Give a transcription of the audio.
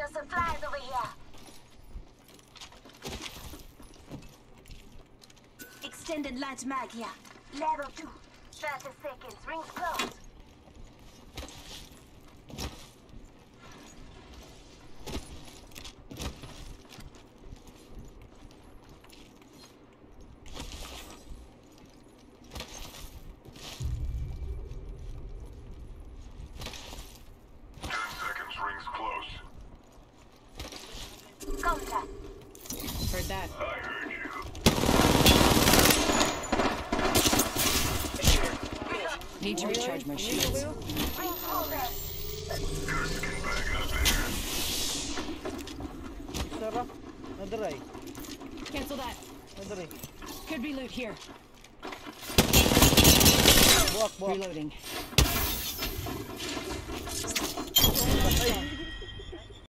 Extra supplies over here. Extended light mag here. Level 2. 30 seconds. Rings close. Close. Contact. Heard that. I heard you. Need to recharge my shields. Rings moving. Your skin bag out there. Isa ra. Nadiray. Cancel that. Could be loot here. Buwak, buwak. Reloading.